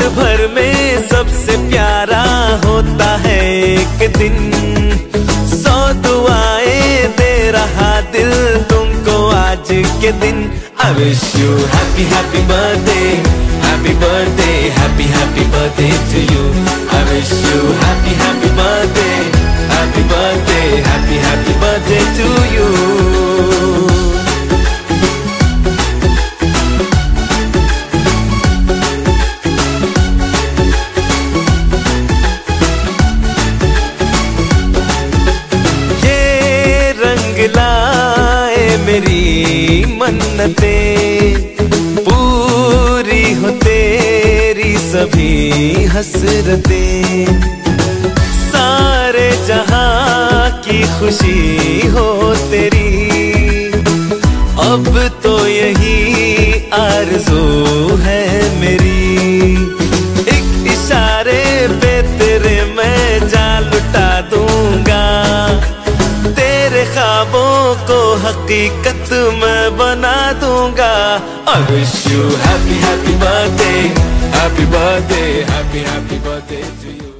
में सबसे प्यारा होता है एक दिन सौ दुआएँ दे रहा दिल तुमको आज के दिन I wish you happy happy birthday happy birthday happy happy birthday to you I wish you happy happy birthday happy birthday happy मेरी मन्नते पूरी हो तेरी सभी हसरते। सारे जहाँ की खुशी हो तेरी ख्वाबों को हकीकत मैं बना दूँगा I wish you happy happy birthday happy birthday happy happy birthday to you